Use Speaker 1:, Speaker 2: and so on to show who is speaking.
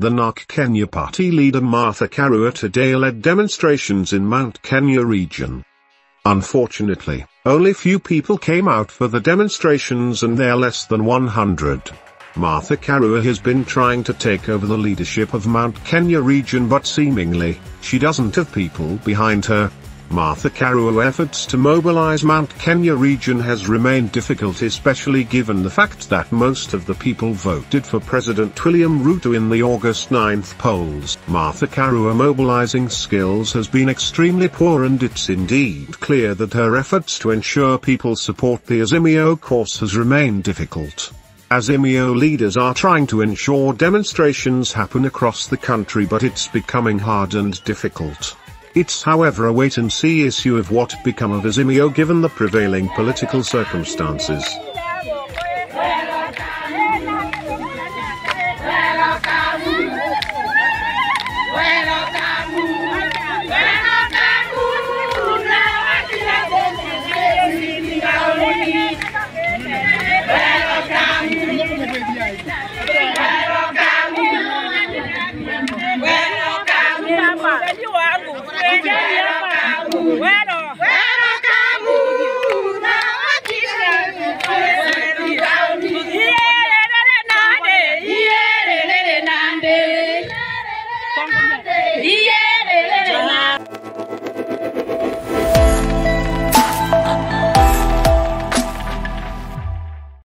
Speaker 1: The NARC Kenya party leader Martha Karua today led demonstrations in Mount Kenya region. Unfortunately, only few people came out for the demonstrations and they're less than 100. Martha Karua has been trying to take over the leadership of Mount Kenya region but seemingly, she doesn't have people behind her, Martha Karua efforts to mobilize Mount Kenya region has remained difficult especially given the fact that most of the people voted for President William Ruto in the August 9th polls. Martha Karua mobilizing skills has been extremely poor and it's indeed clear that her efforts to ensure people support the Azimio course has remained difficult. Azimio leaders are trying to ensure demonstrations happen across the country but it's becoming hard and difficult. It's however a wait-and-see issue of what become of Azimio given the prevailing political circumstances.
Speaker 2: Velho água, velho água,